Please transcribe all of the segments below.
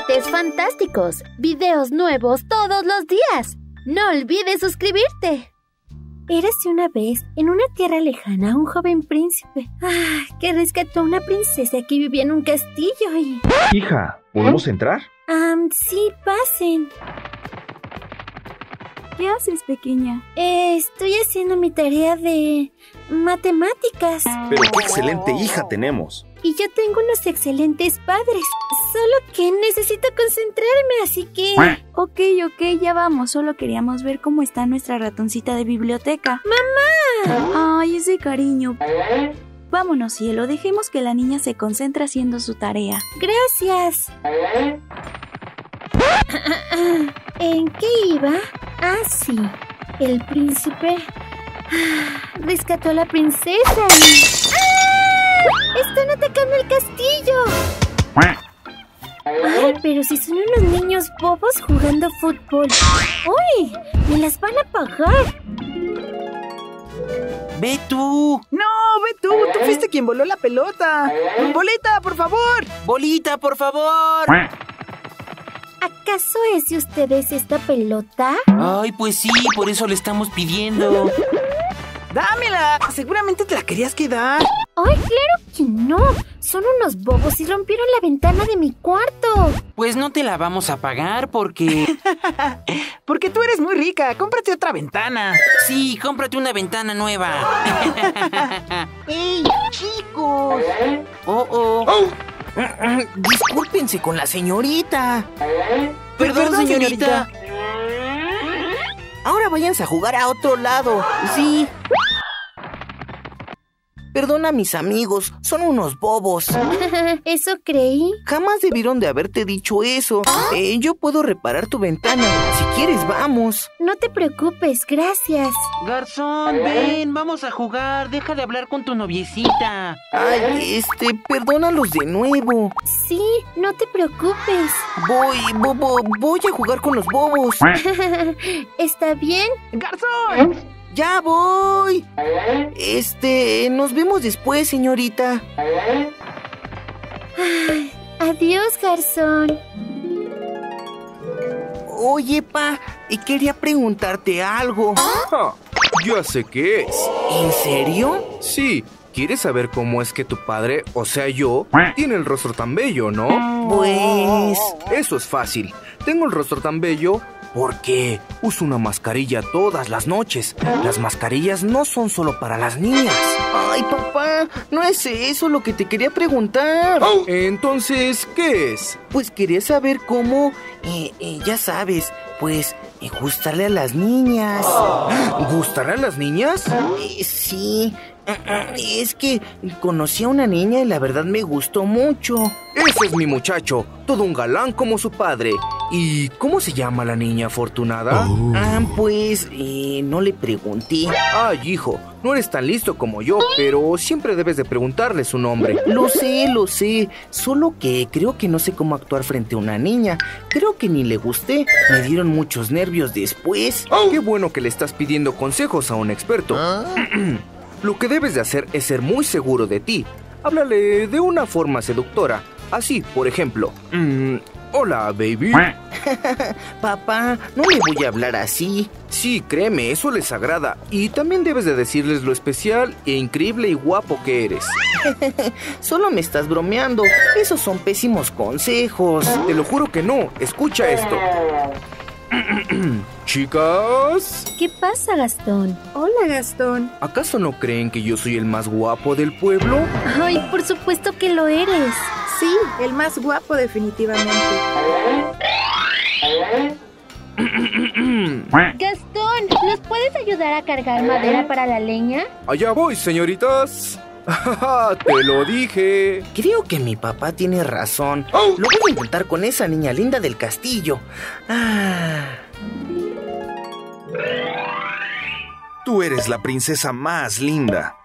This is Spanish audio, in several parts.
Juguetes fantásticos, videos nuevos todos los días. No olvides suscribirte. Érase una vez, en una tierra lejana, un joven príncipe ah, que rescató a una princesa que vivía en un castillo y... Hija, ¿podemos entrar? Ah, sí, pasen. ¿Qué haces, pequeña? Eh, estoy haciendo mi tarea de matemáticas. Pero qué excelente hija tenemos. Y yo tengo unos excelentes padres. Solo que necesito concentrarme, así que... Ok, ok, ya vamos. Solo queríamos ver cómo está nuestra ratoncita de biblioteca. ¡Mamá! Ay, ese cariño. Vámonos, cielo. Dejemos que la niña se concentre haciendo su tarea. Gracias. ¿En qué iba? Ah, sí. El príncipe ah, rescató a la princesa y... ¡Ah! ¡Están atacando el castillo! Ay, pero si son unos niños bobos jugando fútbol. ¡Uy! ¡Me las van a pagar! ¡Ve tú! ¡No, ve tú! ¡Tú fuiste quien voló la pelota! ¡Bolita, por favor! ¡Bolita, por favor! ¿Acaso es de ustedes esta pelota? Ay, pues sí, por eso le estamos pidiendo. ¡Dámela! Seguramente te la querías quedar. ¡Ay, claro que no! Son unos bobos y rompieron la ventana de mi cuarto. Pues no te la vamos a pagar porque... Porque tú eres muy rica. Cómprate otra ventana. Sí, cómprate una ventana nueva. ¡Ey, chicos! Oh, oh. Discúlpense con la señorita. Perdón, Perdón, señorita. Ahora váyanse a jugar a otro lado. Sí. Perdona mis amigos, son unos bobos. Eso creí. Jamás debieron de haberte dicho eso. Eh, yo puedo reparar tu ventana. Si quieres, vamos. No te preocupes, gracias. Garzón, ven, vamos a jugar. Deja de hablar con tu noviecita. Ay, este, perdónalos de nuevo. Sí, no te preocupes. Voy, bobo, voy a jugar con los bobos. ¿Está bien? ¡Garzón! Ya voy. Este, nos vemos después, señorita. Adiós, garzón. Oye, pa, y quería preguntarte algo. Ja, ya sé qué es. ¿En serio? Sí, ¿quieres saber cómo es que tu padre, o sea yo, tiene el rostro tan bello, no? Pues... Eso es fácil. Tengo el rostro tan bello porque uso una mascarilla todas las noches. Las mascarillas no son solo para las niñas. Ay, papá, no es eso lo que te quería preguntar. Entonces, ¿qué es? Pues quería saber cómo, eh, eh, ya sabes, pues, eh, gustarle a las niñas. ¿Gustará a las niñas? Eh, sí, es que conocí a una niña y la verdad me gustó mucho. Ese es mi muchacho, todo un galán como su padre. ¿Y cómo se llama la niña afortunada? Ah, pues, eh, no le pregunté. Ay, hijo, no eres tan listo como yo, pero siempre debes de preguntarle su nombre. Lo sé, lo sé, solo que creo que no sé cómo actuar frente a una niña. Creo que ni le gusté, me dieron muchos nervios después. Qué bueno que le estás pidiendo consejos a un experto. Lo que debes de hacer es ser muy seguro de ti. Háblale de una forma seductora. Así, por ejemplo. mm, Hola, baby. Papá, no le voy a hablar así. Sí, créeme, eso les agrada. Y también debes de decirles lo especial e increíble y guapo que eres. Solo me estás bromeando. Esos son pésimos consejos. Te lo juro que no. Escucha esto. Chicas, ¿Qué pasa, Gastón? Hola, Gastón. ¿acaso no creen que yo soy el más guapo del pueblo? Ay, por supuesto que lo eres. Sí, el más guapo definitivamente. Gastón, ¿nos puedes ayudar a cargar madera para la leña? Allá voy, señoritas. Te lo dije. Creo que mi papá tiene razón. Lo voy a intentar con esa niña linda del castillo. Ah. Tú eres la princesa más linda.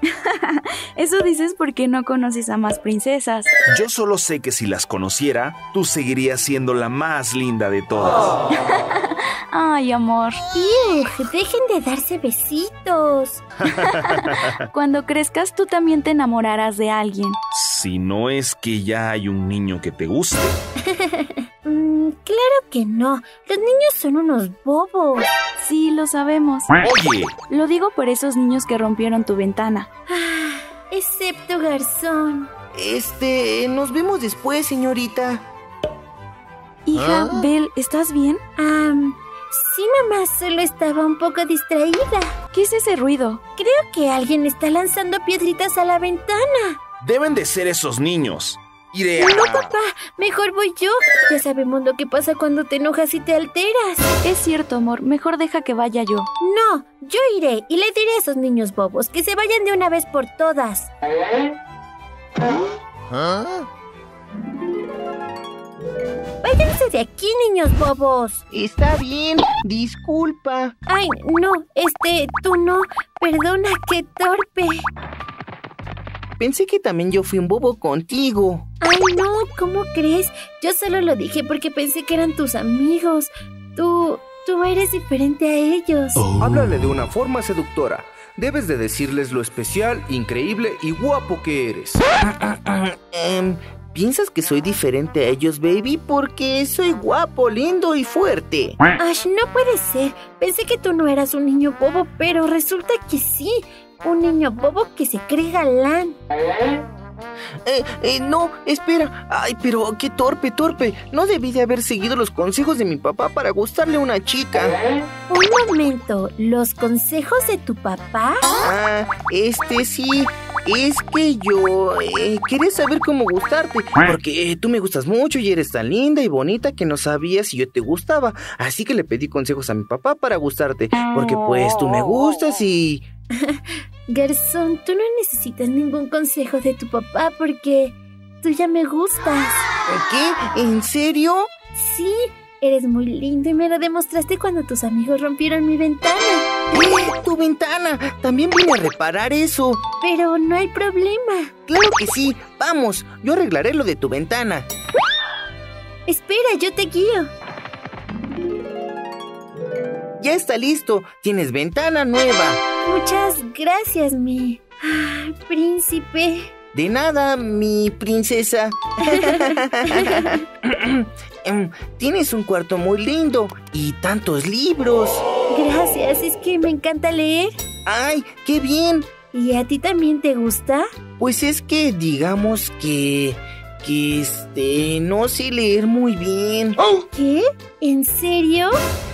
Eso dices porque no conoces a más princesas. Yo solo sé que si las conociera, tú seguirías siendo la más linda de todas. Ay, amor. ¡Iu! Dejen de darse besitos. Cuando crezcas tú también te enamorarás de alguien. Si no es que ya hay un niño que te guste. Claro que no. Los niños son unos bobos. Sí, lo sabemos. Oye, Lo digo por esos niños que rompieron tu ventana. Ah, excepto Garzón. Este, nos vemos después, señorita. Hija, ¿Ah? Bel, ¿estás bien? Am, sí, mamá, solo estaba un poco distraída. ¿Qué es ese ruido? Creo que alguien está lanzando piedritas a la ventana. deben de ser esos niños. Iré a... No, papá, mejor voy yo. Ya sabemos lo que pasa cuando te enojas y te alteras. Es cierto, amor. Mejor deja que vaya yo. No, yo iré y le diré a esos niños bobos que se vayan de una vez por todas. Váyanse de aquí, niños bobos. Está bien, disculpa. Ay, no, este, tú no. Perdona, qué torpe. Pensé que también yo fui un bobo contigo. Ay, no, ¿cómo crees? Yo solo lo dije porque pensé que eran tus amigos. Tú, tú eres diferente a ellos. Háblale de una forma seductora. Debes de decirles lo especial, increíble y guapo que eres. Em, ¿Piensas que soy diferente a ellos, baby? Porque soy guapo, lindo y fuerte. Ash, no puede ser. Pensé que tú no eras un niño bobo, pero resulta que sí. Un niño bobo que se cree galán. Eh, eh, no, espera. Ay, pero qué torpe, torpe. No debí de haber seguido los consejos de mi papá para gustarle a una chica. Un momento, ¿los consejos de tu papá? Ah, este sí. Es que yo eh, quería saber cómo gustarte. Porque eh, tú me gustas mucho y eres tan linda y bonita que no sabía si yo te gustaba. Así que le pedí consejos a mi papá para gustarte. Porque pues tú me gustas y... Garzón, tú no necesitas ningún consejo de tu papá porque tú ya me gustas. ¿Qué? ¿En serio? Sí, eres muy lindo y me lo demostraste cuando tus amigos rompieron mi ventana. ¡Eh, tu ventana! También vine a reparar eso. Pero no hay problema. Claro que sí. Vamos, yo arreglaré lo de tu ventana. Espera, yo te guío. Ya está listo. Tienes ventana nueva. Muchas gracias, mi ah, príncipe. De nada, mi princesa. Em, Tienes un cuarto muy lindo y tantos libros. Gracias, es que me encanta leer. ¡Ay, qué bien! ¿Y a ti también te gusta? Pues es que digamos que... que este... no sé leer muy bien. ¿Qué? ¿En serio?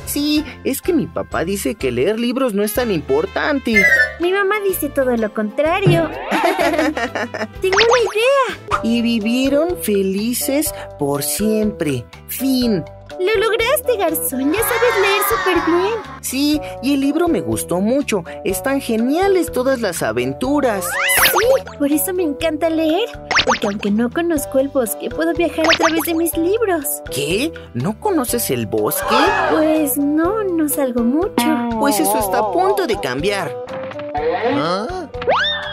Sí, es que mi papá dice que leer libros no es tan importante. Mi mamá dice todo lo contrario. Tengo una idea. Y vivieron felices por siempre. Fin. Lo lograste, Garzón. Ya sabes leer súper bien. Sí, y el libro me gustó mucho. Están geniales todas las aventuras. Por eso me encanta leer. Porque aunque no conozco el bosque, puedo viajar a través de mis libros. ¿Qué? ¿No conoces el bosque? Pues no, no salgo mucho. Pues eso está a punto de cambiar.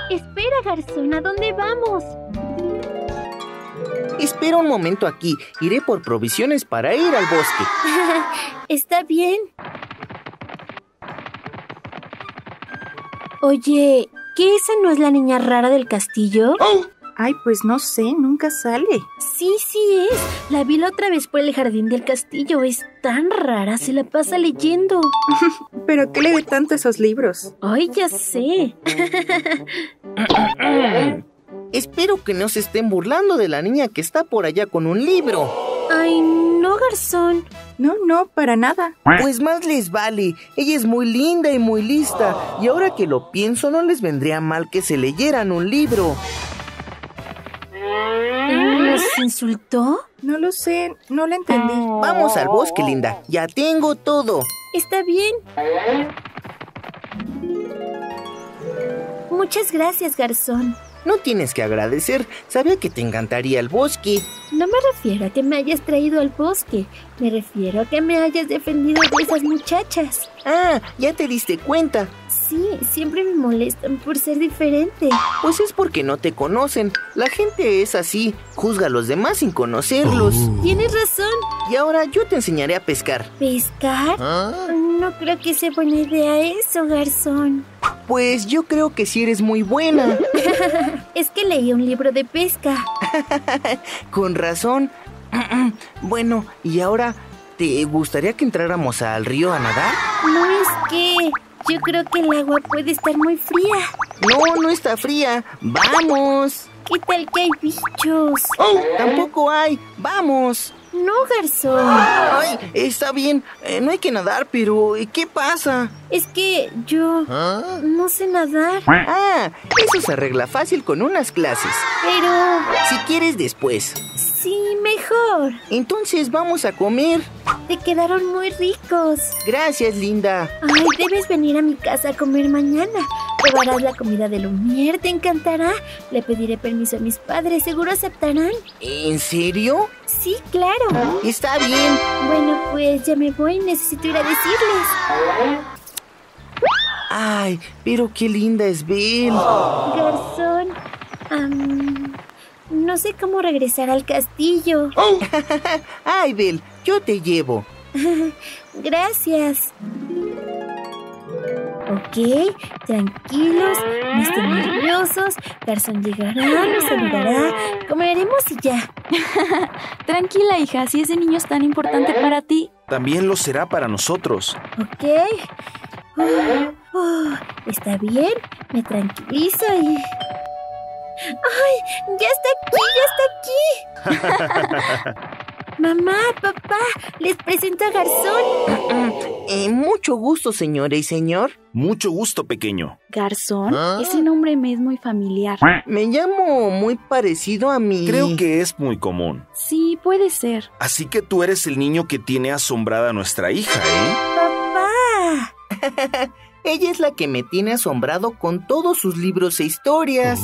Espera, Garzón, ¿a dónde vamos? Espera un momento aquí. Iré por provisiones para ir al bosque. Está bien. Oye, ¿qué esa no es la niña rara del castillo? Ay, pues no sé, nunca sale. Sí, sí es. La vi la otra vez por el jardín del castillo. Es tan rara, se la pasa leyendo. ¿Pero qué lee tanto esos libros? Ay, ya sé. Espero que no se estén burlando de la niña que está por allá con un libro. Ay, no, Garzón. No, no, para nada. Pues más les vale. Ella es muy linda y muy lista. Y ahora que lo pienso, no les vendría mal que se leyeran un libro. ¿Nos insultó? No lo sé, no lo entendí. Vamos al bosque, linda. Ya tengo todo. Está bien. Muchas gracias, Garzón. No tienes que agradecer. Sabía que te encantaría el bosque. No me refiero a que me hayas traído al bosque. Me refiero a que me hayas defendido de esas muchachas. Ah, ya te diste cuenta. Sí, siempre me molestan por ser diferente. Pues es porque no te conocen. La gente es así. Juzga a los demás sin conocerlos. Tienes razón. Y ahora yo te enseñaré a pescar. ¿Pescar? ¿Ah? No creo que sea buena idea eso, garzón. Pues yo creo que sí eres muy buena. es que leí un libro de pesca. Con razón. bueno, y ahora, ¿te gustaría que entráramos al río a nadar? Yo creo que el agua puede estar muy fría. No, no está fría. Vamos. ¿Qué tal que hay bichos? Tampoco hay. Vamos. No, garzón. Ay, está bien. Eh, no hay que nadar, pero ¿qué pasa? Es que yo no sé nadar. Ah, eso se arregla fácil con unas clases. Pero... Si quieres después. Sí, mejor. Entonces vamos a comer. Te quedaron muy ricos. Gracias, linda. Ay, debes venir a mi casa a comer mañana. Probarás la comida de Lumière, te encantará. Le pediré permiso a mis padres, seguro aceptarán. ¿En serio? Sí, claro. Está bien. Bueno, pues ya me voy, necesito ir a decirles. Ay, pero qué linda es Belle. Garzón, no sé cómo regresar al castillo. Ay, Belle, yo te llevo. Gracias. Ok, tranquilos, no estén nerviosos. Garzón llegará, nos saludará, comeremos y ya. Tranquila, hija, si ese niño es tan importante para ti. También lo será para nosotros. Ok. Oh, oh, está bien, me tranquilizo y... ¡Ay! ¡Ya está aquí! ¡Ya está aquí! Mamá, papá, les presento a Garzón. Eh, mucho gusto, señora y señor. Mucho gusto, pequeño. Garzón, ese nombre me es muy familiar. Me llamo muy parecido a mi... Creo que es muy común. Sí, puede ser. Así que tú eres el niño que tiene asombrada a nuestra hija, ¿eh? Papá. Ella es la que me tiene asombrado con todos sus libros e historias.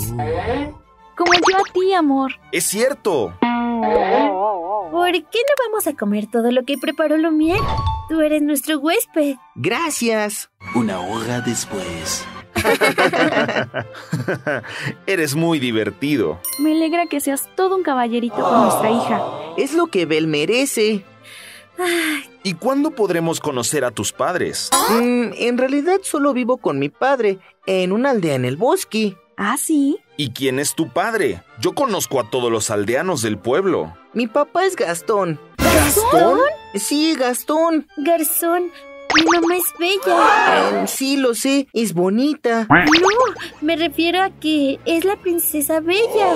Como yo a ti, amor. Es cierto. ¿Por qué no vamos a comer todo lo que preparó Lumière? Tú eres nuestro huésped. Gracias. Una hora después. Eres muy divertido. Me alegra que seas todo un caballerito con nuestra hija. Es lo que Bel merece. ¿Y cuándo podremos conocer a tus padres? Mm, en realidad solo vivo con mi padre, en una aldea en el bosque. ¿Ah, sí? ¿Y quién es tu padre? Yo conozco a todos los aldeanos del pueblo. Mi papá es Gastón. ¿Gastón? Sí, Gastón. Garzón, mi mamá es bella. Eh, sí, lo sé, es bonita. No, me refiero a que es la princesa bella.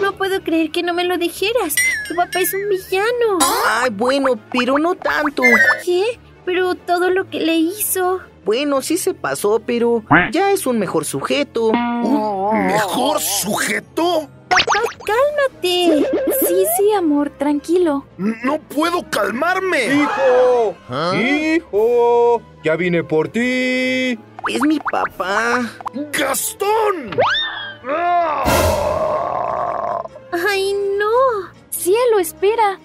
No puedo creer que no me lo dijeras. Tu papá es un villano. Ay, bueno, pero no tanto. ¿Qué? Pero todo lo que le hizo. Bueno, sí se pasó, pero ya es un mejor sujeto. ¿Un mejor sujeto? Papá, cálmate. Sí, sí, amor, tranquilo. No puedo calmarme. ¡Hijo! ¡Hijo! ¡Ya vine por ti! Es mi papá. ¡Gastón! Ay, no. Cielo, espera.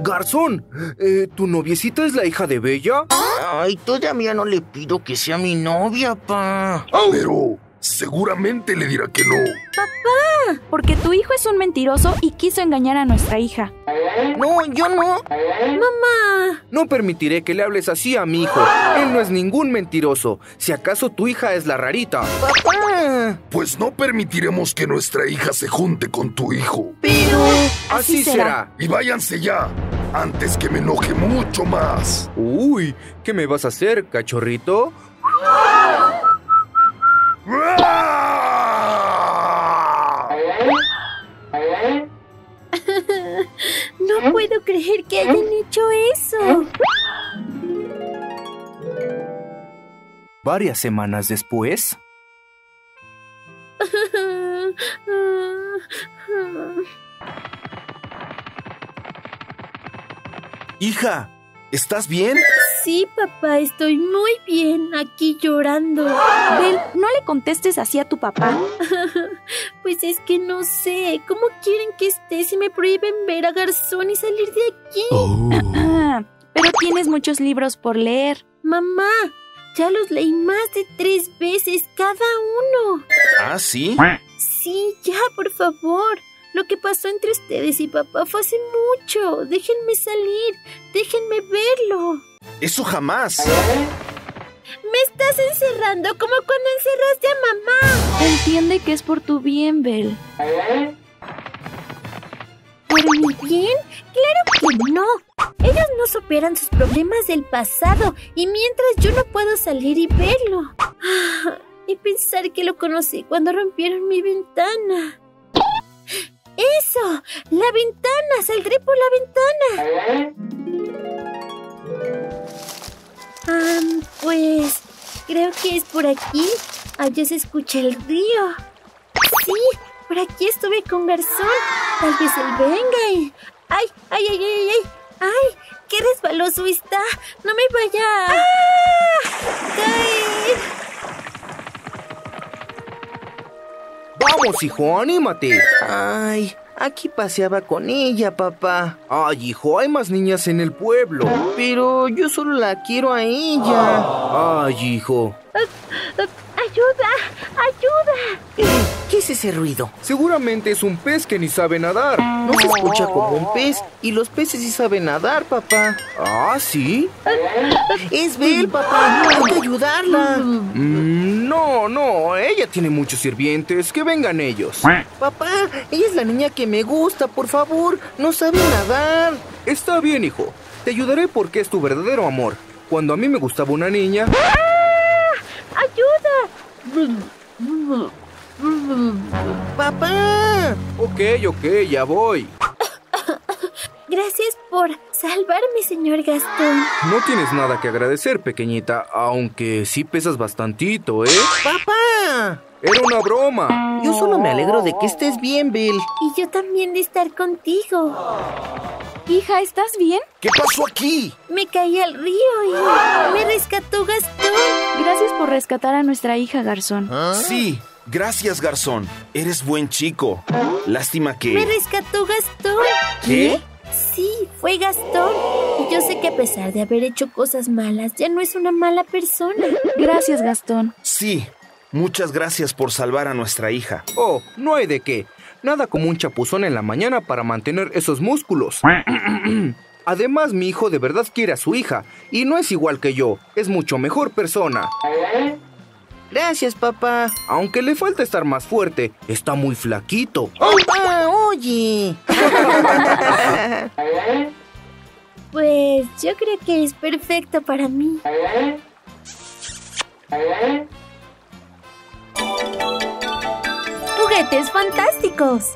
Garzón, eh, ¿tu noviecita es la hija de Bella? Ay, todavía no le pido que sea mi novia, pa. Pero seguramente le dirá que no. Porque tu hijo es un mentiroso y quiso engañar a nuestra hija. No, yo no. Mamá. No permitiré que le hables así a mi hijo. Él no es ningún mentiroso. Si acaso tu hija es la rarita. Papá. Pues no permitiremos que nuestra hija se junte con tu hijo. Pero... Así, será. Y váyanse ya, antes que me enoje mucho más. Uy, ¿qué me vas a hacer, cachorrito? Creer que hayan hecho eso. Varias semanas después. Hija, ¿estás bien? Sí, papá, estoy muy bien aquí llorando. Bel, no le contestes así a tu papá. Pues es que no sé, ¿cómo quieren que esté si me prohíben ver a Garzón y salir de aquí? Ah, pero tienes muchos libros por leer. Mamá, ya los leí más de tres veces cada uno. ¿Ah, sí? Sí, ya, por favor. Lo que pasó entre ustedes y papá fue hace mucho. Déjenme salir. Déjenme verlo. Eso jamás. Me estás encerrando como cuando encerraste a mamá. Entiende que es por tu bien, Bel. ¿Por mi bien? Claro que no. Ellos no superan sus problemas del pasado y mientras yo no puedo salir y verlo. Ah, y pensar que lo conocí cuando rompieron mi ventana. ¡Eso! ¡La ventana! ¡Saldré por la ventana! Ah, pues creo que es por aquí. Allá se escucha el río. Sí, por aquí estuve con Garzón. Tal vez él venga y... ¡Ay, ay, ay, ay, ay! ¡Ay! ¡Qué resbaloso está! ¡No me vaya! ¡Ah! ¡Caer! Vamos, hijo, anímate. Ay, aquí paseaba con ella, papá. Ay, hijo, hay más niñas en el pueblo. Pero yo solo la quiero a ella. Ay, hijo. ¡Ayuda! ¡Ayuda! ¿Qué es ese ruido? Seguramente es un pez que ni sabe nadar. No se escucha como un pez y los peces sí saben nadar, papá. Ah, ¿sí? Es Bel, papá. Hay que ayudarla. Mm, no, no, ella tiene muchos sirvientes. Que vengan ellos. Papá, ella es la niña que me gusta, por favor. No sabe nadar. Está bien, hijo. Te ayudaré porque es tu verdadero amor. Cuando a mí me gustaba una niña... ¡Ayuda! Papá. Ok, ok, ya voy. Gracias por salvarme, señor Gastón. No tienes nada que agradecer, pequeñita, aunque sí pesas bastantito, ¿eh? Papá. Era una broma. Yo solo me alegro de que estés bien, Bel. Y yo también de estar contigo. Hija, ¿estás bien? ¿Qué pasó aquí? Me caí al río y me rescató Gastón. Gracias por rescatar a nuestra hija, Garzón. Sí, gracias, Garzón. Eres buen chico. Lástima Me que... rescató Gastón. ¿Qué? Sí, fue Gastón. Y yo sé que a pesar de haber hecho cosas malas, ya no es una mala persona. Gracias, Gastón. Sí. Muchas gracias por salvar a nuestra hija. Oh, no hay de qué. Nada como un chapuzón en la mañana para mantener esos músculos. Además, mi hijo de verdad quiere a su hija, y no es igual que yo, es mucho mejor persona. Gracias, papá. Aunque le falta estar más fuerte, está muy flaquito. Papá, oye. Pues yo creo que es perfecto para mí. Juguetes fantásticos.